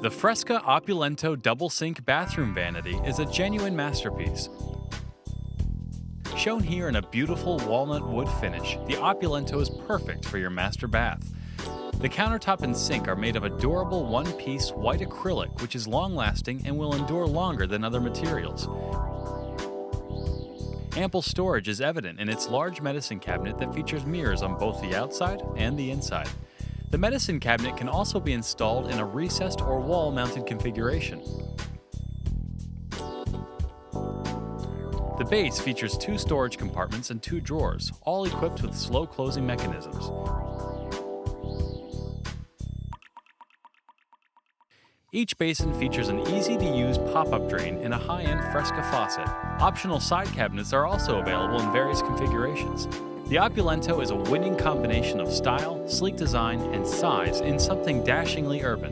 The Fresca Opulento double sink bathroom vanity is a genuine masterpiece. Shown here in a beautiful walnut wood finish, the Opulento is perfect for your master bath. The countertop and sink are made of a durable one piece white acrylic, which is long lasting and will endure longer than other materials. Ample storage is evident in its large medicine cabinet that features mirrors on both the outside and the inside. The medicine cabinet can also be installed in a recessed or wall mounted configuration. The base features two storage compartments and two drawers, all equipped with slow closing mechanisms. Each basin features an easy to use pop up drain and a high end Fresca faucet. Optional side cabinets are also available in various configurations. The Opulento is a winning combination of style, sleek design, and size in something dashingly urban.